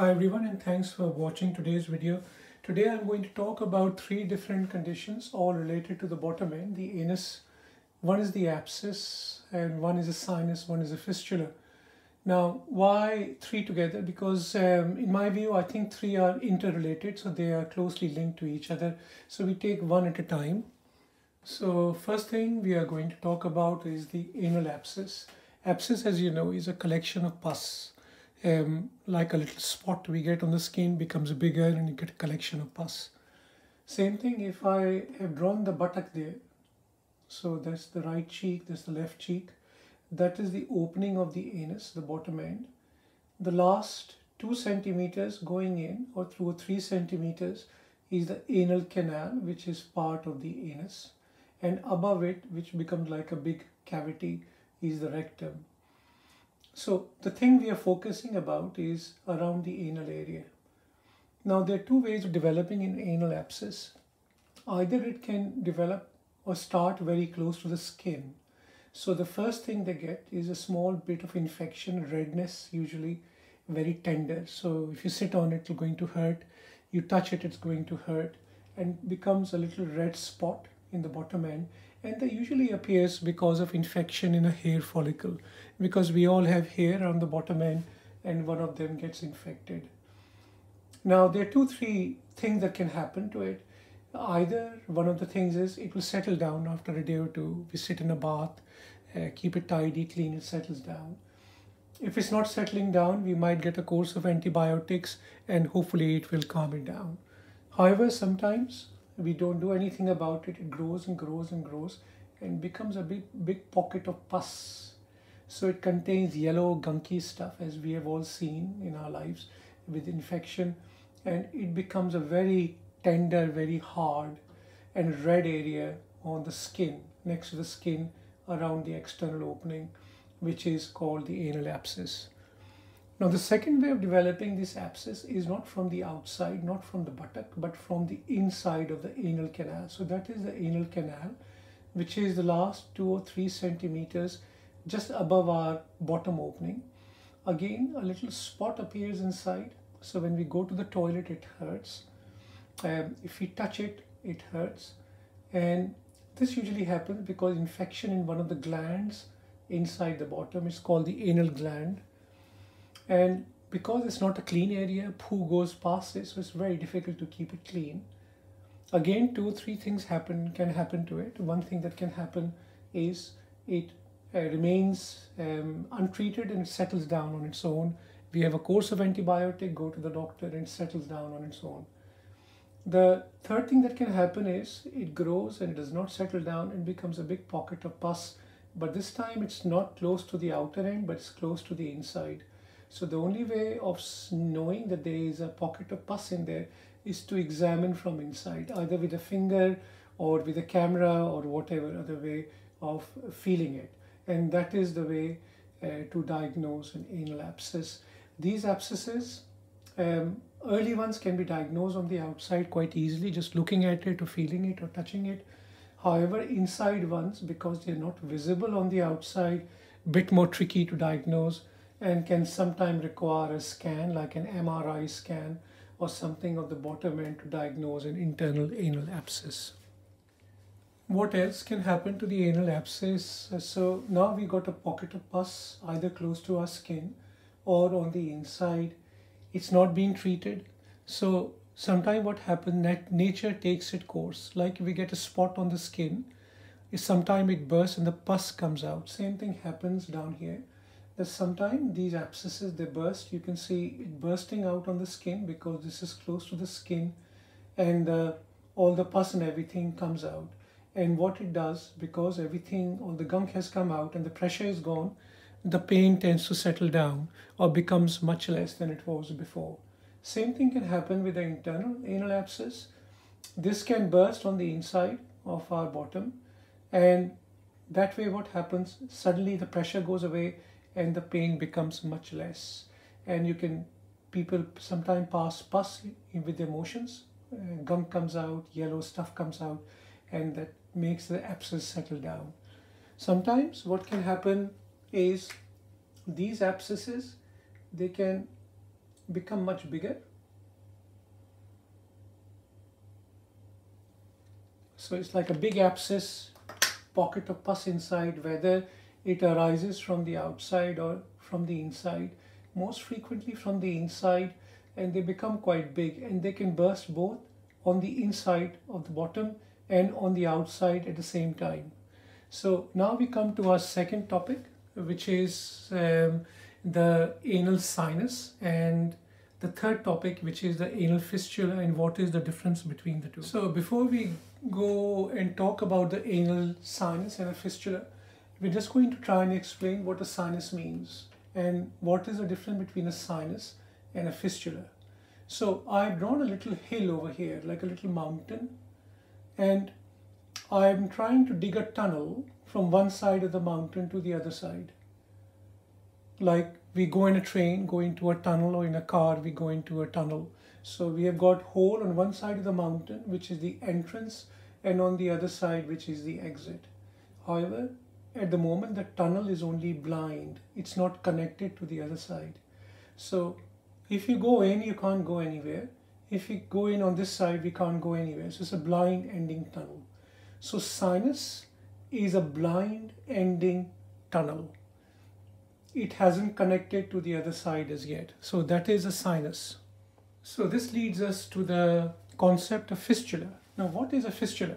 Hi everyone and thanks for watching today's video. Today I'm going to talk about three different conditions all related to the bottom end, the anus. One is the abscess and one is a sinus, one is a fistula. Now why three together? Because um, in my view I think three are interrelated so they are closely linked to each other. So we take one at a time. So first thing we are going to talk about is the anal abscess. Abscess as you know is a collection of pus um, like a little spot we get on the skin becomes bigger and you get a collection of pus. Same thing if I have drawn the buttock there. So that's the right cheek, that's the left cheek. That is the opening of the anus, the bottom end. The last two centimeters going in or through three centimeters is the anal canal, which is part of the anus. And above it, which becomes like a big cavity, is the rectum. So the thing we are focusing about is around the anal area. Now there are two ways of developing an anal abscess. Either it can develop or start very close to the skin. So the first thing they get is a small bit of infection, redness, usually very tender. So if you sit on it, it's going to hurt. You touch it, it's going to hurt and becomes a little red spot in the bottom end and they usually appears because of infection in a hair follicle because we all have hair on the bottom end and one of them gets infected. Now there are two, three things that can happen to it. Either one of the things is it will settle down after a day or two. We sit in a bath, uh, keep it tidy, clean, it settles down. If it's not settling down, we might get a course of antibiotics and hopefully it will calm it down. However, sometimes we don't do anything about it it grows and grows and grows and becomes a big big pocket of pus. So it contains yellow gunky stuff as we have all seen in our lives with infection. And it becomes a very tender very hard and red area on the skin next to the skin around the external opening which is called the anal abscess now the second way of developing this abscess is not from the outside, not from the buttock, but from the inside of the anal canal. So that is the anal canal, which is the last two or three centimeters just above our bottom opening. Again, a little spot appears inside. So when we go to the toilet, it hurts. Um, if we touch it, it hurts. And this usually happens because infection in one of the glands inside the bottom is called the anal gland and because it's not a clean area, poo goes past it, so it's very difficult to keep it clean. Again, two or three things happen can happen to it. One thing that can happen is it uh, remains um, untreated and settles down on its own. We have a course of antibiotic, go to the doctor and settles down on its own. The third thing that can happen is it grows and it does not settle down and becomes a big pocket of pus. But this time it's not close to the outer end, but it's close to the inside. So the only way of knowing that there is a pocket of pus in there is to examine from inside, either with a finger or with a camera or whatever other way of feeling it. And that is the way uh, to diagnose an anal abscess. These abscesses, um, early ones can be diagnosed on the outside quite easily, just looking at it or feeling it or touching it. However, inside ones, because they're not visible on the outside, bit more tricky to diagnose and can sometimes require a scan like an MRI scan or something of the bottom end to diagnose an internal anal abscess. What else can happen to the anal abscess? So now we got a pocket of pus either close to our skin or on the inside. It's not being treated. So sometimes what happens, that nature takes its course. Like we get a spot on the skin, sometimes it bursts and the pus comes out. Same thing happens down here sometimes these abscesses they burst. You can see it bursting out on the skin because this is close to the skin and uh, all the pus and everything comes out. And what it does because everything all the gunk has come out and the pressure is gone the pain tends to settle down or becomes much less than it was before. Same thing can happen with the internal anal abscess. This can burst on the inside of our bottom and that way what happens? Suddenly the pressure goes away and the pain becomes much less. And you can, people sometimes pass pus with emotions, uh, gunk comes out, yellow stuff comes out, and that makes the abscess settle down. Sometimes what can happen is these abscesses, they can become much bigger. So it's like a big abscess, pocket of pus inside, whether it arises from the outside or from the inside. Most frequently from the inside and they become quite big and they can burst both on the inside of the bottom and on the outside at the same time. So now we come to our second topic, which is um, the anal sinus and the third topic, which is the anal fistula and what is the difference between the two. So before we go and talk about the anal sinus and a fistula, we're just going to try and explain what a sinus means and what is the difference between a sinus and a fistula. So I've drawn a little hill over here, like a little mountain, and I'm trying to dig a tunnel from one side of the mountain to the other side. Like we go in a train, go into a tunnel, or in a car, we go into a tunnel. So we have got hole on one side of the mountain, which is the entrance, and on the other side, which is the exit. However, at the moment, the tunnel is only blind. It's not connected to the other side. So if you go in, you can't go anywhere. If you go in on this side, we can't go anywhere. So it's a blind ending tunnel. So sinus is a blind ending tunnel. It hasn't connected to the other side as yet. So that is a sinus. So this leads us to the concept of fistula. Now what is a fistula?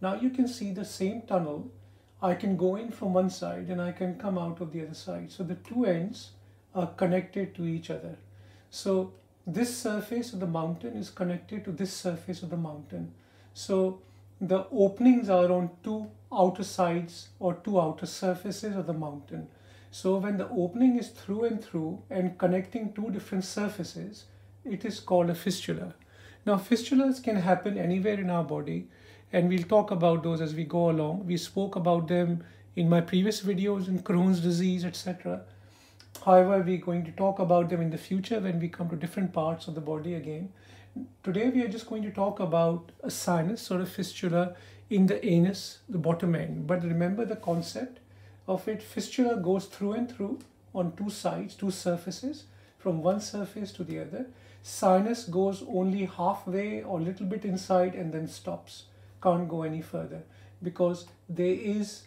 Now you can see the same tunnel. I can go in from one side and I can come out of the other side. So the two ends are connected to each other. So this surface of the mountain is connected to this surface of the mountain. So the openings are on two outer sides or two outer surfaces of the mountain. So when the opening is through and through and connecting two different surfaces, it is called a fistula. Now fistulas can happen anywhere in our body and we'll talk about those as we go along. We spoke about them in my previous videos in Crohn's disease, etc. However, we're going to talk about them in the future when we come to different parts of the body again. Today we are just going to talk about a sinus or a fistula in the anus, the bottom end. But remember the concept of it, fistula goes through and through on two sides, two surfaces, from one surface to the other. Sinus goes only halfway or a little bit inside and then stops, can't go any further because there is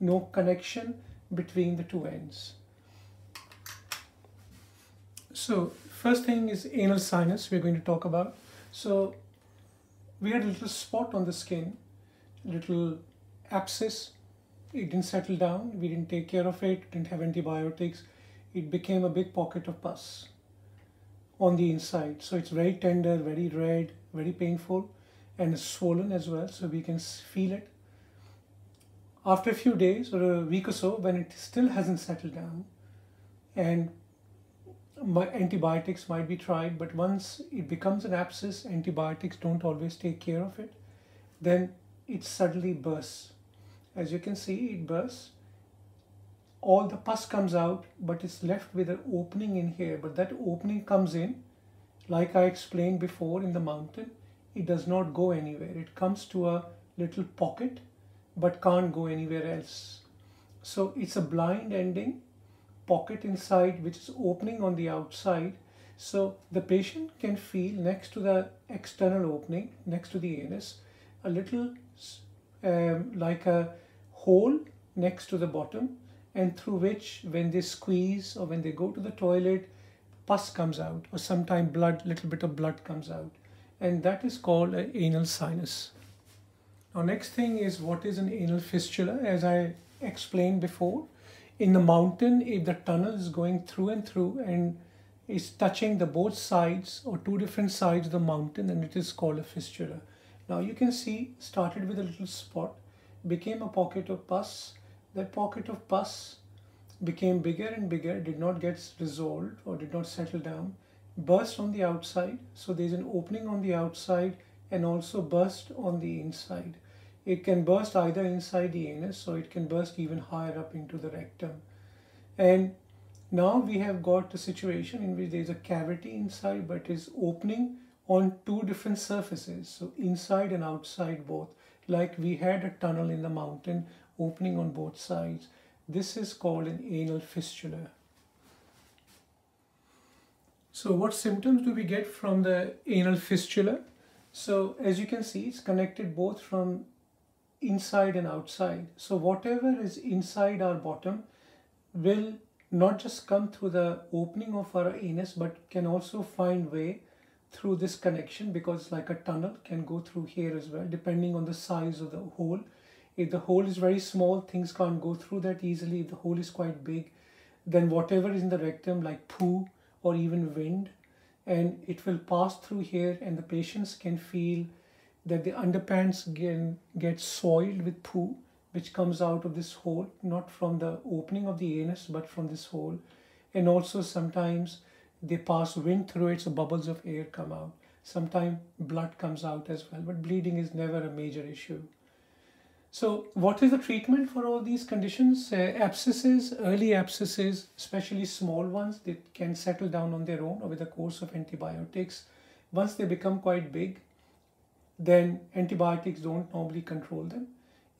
no connection between the two ends. So first thing is anal sinus we're going to talk about. So we had a little spot on the skin, little abscess. It didn't settle down. We didn't take care of it. Didn't have antibiotics. It became a big pocket of pus on the inside. So it's very tender, very red, very painful, and swollen as well. So we can feel it. After a few days or a week or so, when it still hasn't settled down, and my antibiotics might be tried, but once it becomes an abscess, antibiotics don't always take care of it, then it suddenly bursts. As you can see, it bursts. All the pus comes out, but it's left with an opening in here. But that opening comes in, like I explained before in the mountain, it does not go anywhere. It comes to a little pocket, but can't go anywhere else. So it's a blind ending pocket inside which is opening on the outside. So the patient can feel next to the external opening, next to the anus, a little um, like a hole next to the bottom and through which when they squeeze or when they go to the toilet, pus comes out or sometimes blood, little bit of blood comes out. And that is called an anal sinus. Now next thing is what is an anal fistula as I explained before in the mountain, if the tunnel is going through and through and is touching the both sides or two different sides of the mountain, then it is called a fistula. Now you can see, started with a little spot, became a pocket of pus. That pocket of pus became bigger and bigger, did not get resolved or did not settle down, burst on the outside. So there's an opening on the outside and also burst on the inside. It can burst either inside the anus or it can burst even higher up into the rectum. And now we have got a situation in which there is a cavity inside but is opening on two different surfaces. So inside and outside both. Like we had a tunnel in the mountain opening on both sides. This is called an anal fistula. So what symptoms do we get from the anal fistula? So as you can see, it's connected both from inside and outside. So whatever is inside our bottom will not just come through the opening of our anus, but can also find way through this connection because like a tunnel can go through here as well, depending on the size of the hole. If the hole is very small, things can't go through that easily. If the hole is quite big, then whatever is in the rectum like poo or even wind, and it will pass through here and the patients can feel that the underpants can get soiled with poo which comes out of this hole, not from the opening of the anus, but from this hole. And also sometimes they pass wind through it, so bubbles of air come out. Sometimes blood comes out as well, but bleeding is never a major issue. So what is the treatment for all these conditions? Uh, abscesses, early abscesses, especially small ones, they can settle down on their own or with a course of antibiotics. Once they become quite big, then antibiotics don't normally control them.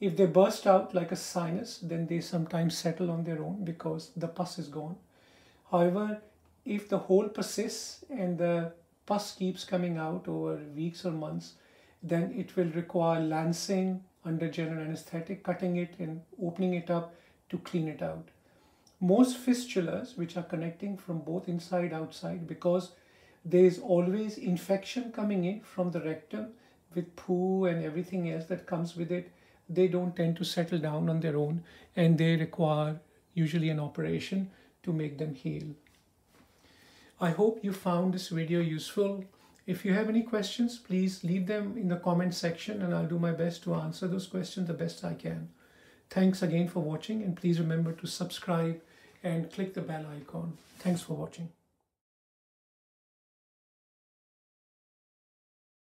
If they burst out like a sinus, then they sometimes settle on their own because the pus is gone. However, if the hole persists and the pus keeps coming out over weeks or months, then it will require lancing under general anesthetic, cutting it and opening it up to clean it out. Most fistulas, which are connecting from both inside outside, because there is always infection coming in from the rectum with poo and everything else that comes with it, they don't tend to settle down on their own and they require usually an operation to make them heal. I hope you found this video useful. If you have any questions, please leave them in the comment section and I'll do my best to answer those questions the best I can. Thanks again for watching and please remember to subscribe and click the bell icon. Thanks for watching.